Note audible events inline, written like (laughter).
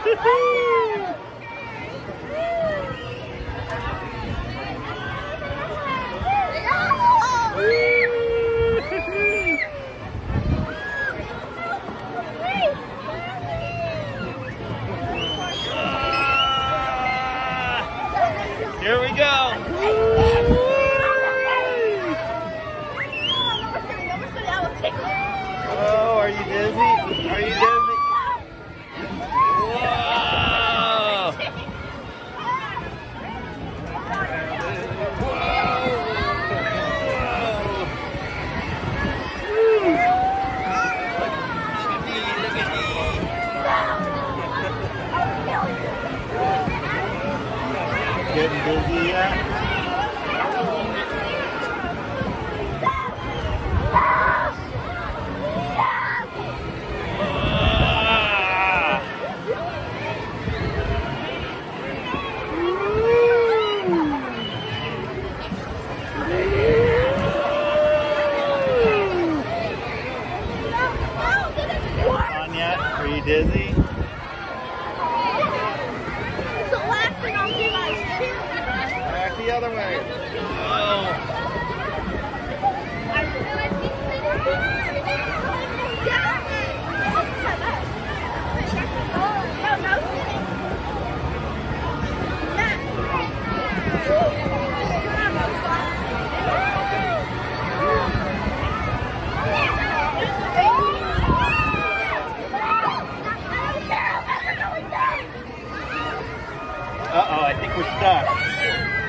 (laughs) Here we go. (laughs) Oh, are you dizzy? Are you dizzy? Getting dizzy yet? Dizzy? Other way. Oh. Uh oh, I think we're stuck.